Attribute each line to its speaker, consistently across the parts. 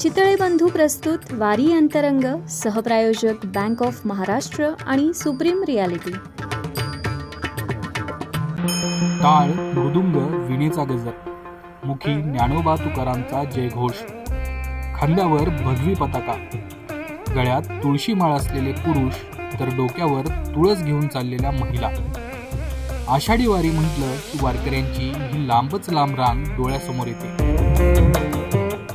Speaker 1: चितळे बंधू प्रस्तुत वारी अंतरंग सहप्रायोजक बँक ऑफ महाराष्ट्र आणि सुप्रीम रियालिटी
Speaker 2: टाळ मृदुंग विणेचा गजर मुखी ज्ञानोबा तुकारामचा जयघोष खांद्यावर भगवी पताका गळ्यात तुळशी माळ असलेले पुरुष तर डोक्यावर तुळस घेऊन चाललेल्या महिला. आषाढी वारी म्हटलं की वारकऱ्यांची ही लांबच लांब रांग डोळ्यासमोर येते.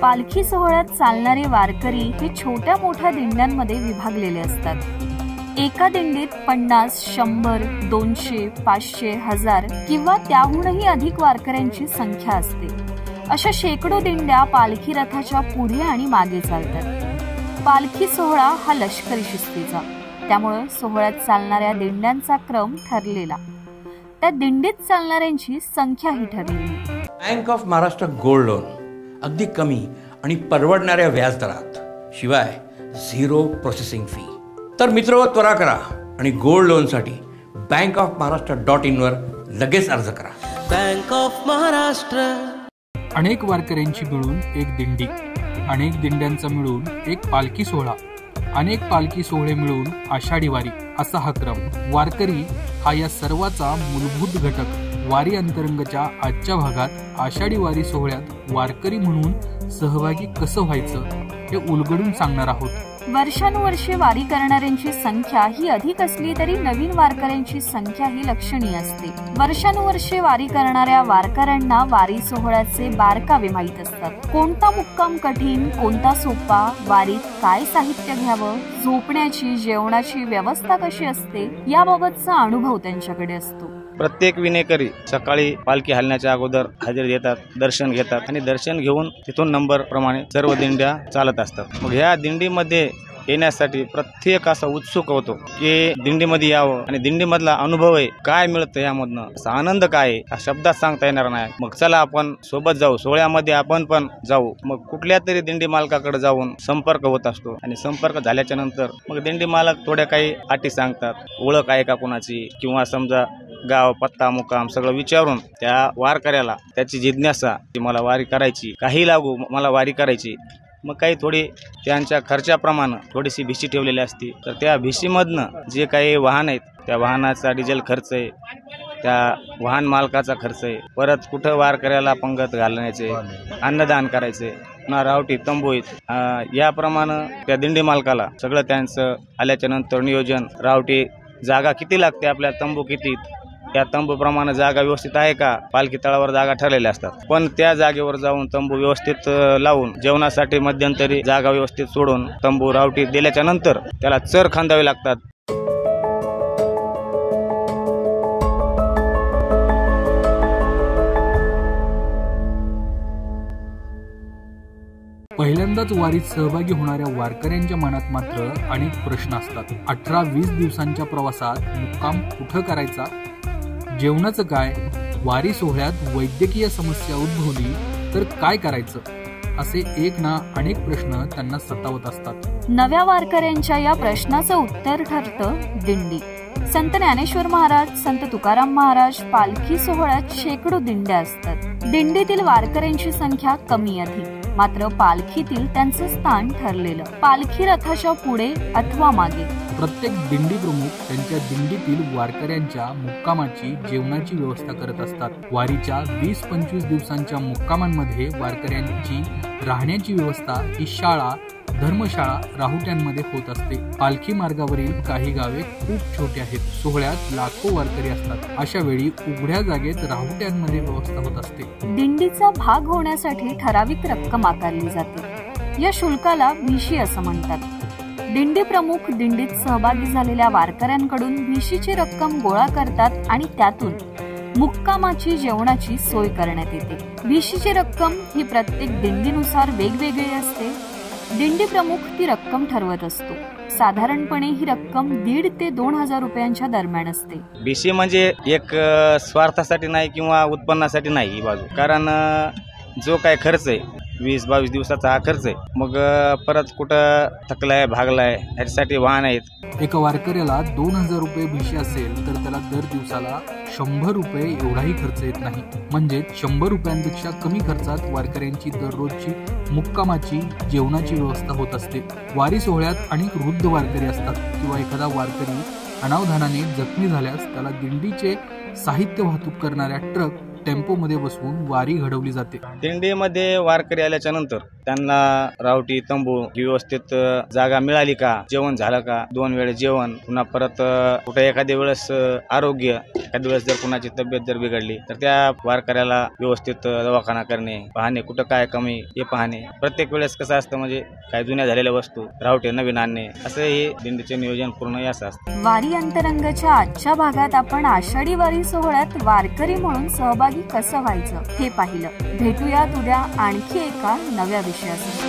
Speaker 3: पालखी सोहळ्यात चालणारे वारकरी हे छोट्या मोठ्या दिंड्यांमध्ये विभागलेले असतात. एका दिंडीत पन्नास शंभर दोनशे पाचशे हजार किंवा त्याहूनही अधिक वारकऱ्यांची संख्या असते. अशा शेकडो दिंड्या पालखी रथाच्या पुढे आणि मागे चालतात. पालखी सोहळा हा लष्करी शिस्तीचा. त्यामुळं सोहळ्यात चालणाऱ्या दिंड्यांचा क्रम ठरलेला. त्या दिंडीत चालणाऱ्यांची संख्याही ठरलेली.
Speaker 4: Bank of Maharashtra gold loan अगदी कमी आणि परवडणाऱ्या व्याजदरात. शिवाय झिरो प्रोसेसिंग फी तर मित्र त्वरा करा आणि गोल्ड लोनसाठी बँक ऑफ महाराष्ट्र डॉट इनवर लगेच अर्ज करा.
Speaker 5: Bank of Maharashtra.
Speaker 2: अनेक वारकऱ्यांची मिळून एक दिंडी अनेक दिंड्यांचा मिळून एक पालखी सोहळा अनेक पालखी सोहळे मिळून आषाढी वारी असा हा क्रम. वारकरी हा या सर्वाचा मूलभूत घटक. वारी अंतरंगच्या आजच्या भागात आषाढी वारी सोहळ्यात वारकरी म्हणून सहभागी कसं व्हायचं हे उलगडून सांगणार आहोत.
Speaker 3: वर्षानुवर्षे वारी करणाऱ्यांची संख्या ही अधिक असली तरी नवीन वारकऱ्यांची संख्या ही लक्षणीय असते. वर्षानुवर्षे वारी करणाऱ्या वारकऱ्यांना वारी सोहळ्याचे बारकावे माहीत असतात. कोणता मुक्काम कठीण कोणता सोपा वारीत काय साहित्य घ्यावं झोपण्याची जेवणाची व्यवस्था कशी असते याबाबतचा अनुभव त्यांच्याकडे असतो.
Speaker 6: प्रत्येक विनेकरी सकाळी पालखी हलण्याच्या अगोदर हजेरी देतात दर्शन घेतात आणि दर्शन घेऊन तिथून नंबर प्रमाणे सर्व दिंड्या चालत असतात. मग ह्या दिंडीमध्ये येण्यासाठी प्रत्येक असा उत्सुक होतो की दिंडीमध्ये यावं आणि दिंडीमधला अनुभव आहे काय मिळतं यामधनं असा आनंद काय आहे हा शब्दात सांगता येणार नाही. मग चला आपण सोबत जाऊ सोहळ्यामध्ये आपण पण जाऊ. मग कुठल्या तरी दिंडी मालकाकडे जाऊन संपर्क होत असतो आणि संपर्क झाल्याच्यानंतर मग दिंडी मालक थोड्या काही अटी सांगतात. ओळख आहे का कोणाची? किंवा समजा गाव पत्ता मुक्काम सगळं विचारून त्या वारकऱ्याला त्याची जिज्ञासा की मला वारी करायची काही लागू मला वारी करायची. मग काही थोडी त्यांच्या खर्चाप्रमाणे थोडीशी भिशी ठेवलेली असते. तर त्या भिशीमधनं जे काही वाहन आहेत त्या वाहनाचा डिझेल खर्च आहे त्या वाहन मालकाचा खर्च आहे. परत कुठं वारकऱ्याला पंगत घालण्याचे अन्नदान करायचे पुन्हा रावटी तंबोईत याप्रमाणे त्या दिंडी मालकाला सगळं त्यांचं आल्याच्यानंतर नियोजन रावटी जागा किती लागते आपल्या तंबू किती त्या तंबूप्रमाणे जागा व्यवस्थित आहे का? पालखी तळावर जागा ठरलेल्या असतात. पण त्या जागेवर जाऊन तंबू व्यवस्थित लावून जेवणासाठी मध्यंतरी जागा व्यवस्थित सोडून तंबू रावटी दिल्याच्या नंतर त्याला चर खांदावे लागतात.
Speaker 2: पहिल्यांदाच वारीत सहभागी होणाऱ्या वारकऱ्यांच्या मनात मात्र अनेक प्रश्न असतात. अठरा वीस दिवसांच्या प्रवासात मुक्काम कुठं करायचा? जेवणाचं काय? वारी सोहळ्यात वैद्यकीय समस्या उद्भवली तर काय करायचं? असे एक ना अनेक प्रश्न त्यांना सतावत असतात.
Speaker 3: नव्या वारकऱ्यांच्या या प्रश्नाचं उत्तर ठरतं दिंडी. संत ज्ञानेश्वर महाराज संत तुकाराम महाराज पालखी सोहळ्यात शेकडो दिंड्या असतात. दिंडीतील वारकऱ्यांची संख्या कमी अधिक. मात्र पालखीतील त्यांचं स्थान ठरलेलं. पालखी रथाच्या पुढे अथवा मागे.
Speaker 2: प्रत्येक दिंडी प्रमुख त्यांच्या दिंडीतील वारकऱ्यांच्या मुक्कामाची जेवणाची व्यवस्था करत असतात. वारीच्या वीस पंचवीस दिवसांच्या मुक्कामांमध्ये वारकऱ्यांची राहण्याची व्यवस्था ही शाळा धर्मशाळा राहुट्यांमध्ये होत असते. पालखी मार्गावरील काही गावे खूप छोटी आहेत. सोहळ्यात लाखो वारकरी असतात. अशा वेळी उघड्या जागेत राहुट्यांमध्ये व्यवस्था होत असते.
Speaker 3: दिंडीचा भाग होण्यासाठी ठराविक रक्कम आकारली जाते. या शुल्काला भिशी असं म्हणतात. दिंडी प्रमुख दिंडीत सहभागी झालेल्या वारकऱ्यांकडून भिशीची रक्कम गोळा करतात आणि त्यातून मुक्कामाची जेवणाची सोय करण्यात येते. भिशीची रक्कम ही प्रत्येक दिंडीनुसार वेगवेगळी असते. दिंडी प्रमुख ती रक्कम ठरवत असतो. साधारणपणे ही रक्कम दीड ते दोन हजार रुपयांच्या दरम्यान असते.
Speaker 6: बीसी म्हणजे एक स्वार्थासाठी नाही किंवा उत्पन्नासाठी नाही ही बाजू. कारण जो काय खर्च आहे वीस बावीस दिवसाचा हा खर्च आहे मग परत कुठं थकलाय भागलाय ह्याच्यासाठी वाहन आहेत.
Speaker 2: एका वारकऱ्याला दोन हजार रुपये भिशी असेल तर त्याला दर दिवसाला शंभर रुपये एवढाही खर्च येत नाही. म्हणजेच शंभर रुपयांपेक्षा कमी खर्चात वारकऱ्यांची दररोजची मुक्कामाची जेवणाची व्यवस्था होत असते. वारी सोहळ्यात अनेक वृद्ध वारकरी असतात किंवा एखादा वारकरी अनावधानाने जखमी झाल्यास त्याला दिंडीचे साहित्य वाहतूक करणाऱ्या ट्रक टेम्पोमध्ये बसवून वारी घडवली जाते.
Speaker 6: दिंडीमध्ये वारकरी आल्याच्यानंतर त्यांना रावटी तंबू व्यवस्थित जागा मिळाली का? जेवण झालं का? दोन वेळे जेवण पुन्हा परत कुठं एखाद्या वेळेस आरोग्य एखाद्या वेळेस जर कुणाची तब्येत जर बिघडली तर त्या वारकऱ्याला व्यवस्थित दवाखाना करणे पाहणे कुठं काय कमी हे पाहणे. प्रत्येक वेळेस कसं असतं म्हणजे काय जुन्या झालेल्या वस्तू रावटे नवीन आणणे असं हे दिंडीचे नियोजन पूर्ण हे असं असतं.
Speaker 3: वारी अंतरंगाच्या आजच्या भागात आपण आषाढी वारी सोहळ्यात वारकरी म्हणून सहभागी आणि कसं व्हायचं हे पाहिलं. भेटूयात उद्या आणखी एका नव्या विषयासह